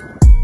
you